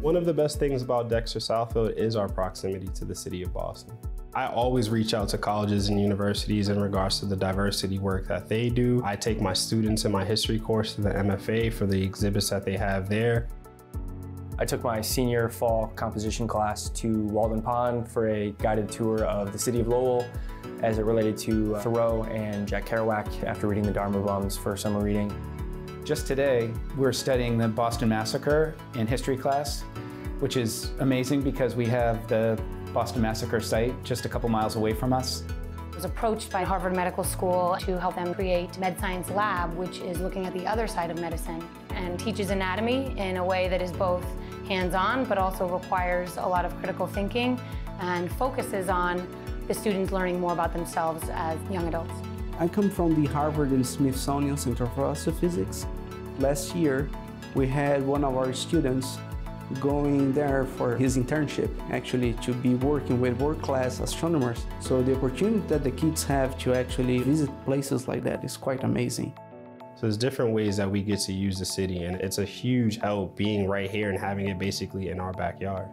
One of the best things about Dexter Southfield is our proximity to the city of Boston. I always reach out to colleges and universities in regards to the diversity work that they do. I take my students in my history course to the MFA for the exhibits that they have there. I took my senior fall composition class to Walden Pond for a guided tour of the city of Lowell as it related to uh, Thoreau and Jack Kerouac after reading the Dharma Bums for summer reading. Just today, we're studying the Boston Massacre in history class, which is amazing because we have the Boston Massacre site just a couple miles away from us. I was approached by Harvard Medical School to help them create MedScience Lab, which is looking at the other side of medicine and teaches anatomy in a way that is both hands-on but also requires a lot of critical thinking and focuses on the students learning more about themselves as young adults. I come from the Harvard and Smithsonian Center for Astrophysics. Last year, we had one of our students going there for his internship, actually to be working with world-class astronomers. So the opportunity that the kids have to actually visit places like that is quite amazing. So there's different ways that we get to use the city and it's a huge help being right here and having it basically in our backyard.